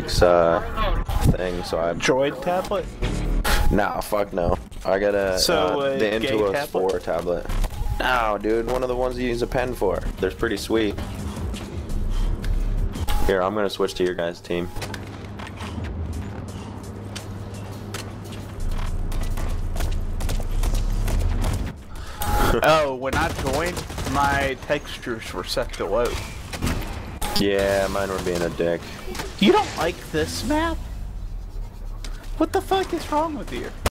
Jake's uh, thing, so I. Droid tablet? Nah, fuck no. I got a So, uh, the gay Intuos tablet? 4 tablet. No, dude, one of the ones you use a pen for. They're pretty sweet. Here, I'm gonna switch to your guys' team. oh, when I joined, my textures were set to low. Yeah, mine were being a dick. You don't like this map? What the fuck is wrong with you?